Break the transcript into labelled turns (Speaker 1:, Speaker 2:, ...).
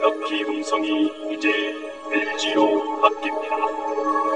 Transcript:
Speaker 1: 벽기 음성이 이제 LG로 바뀝니다.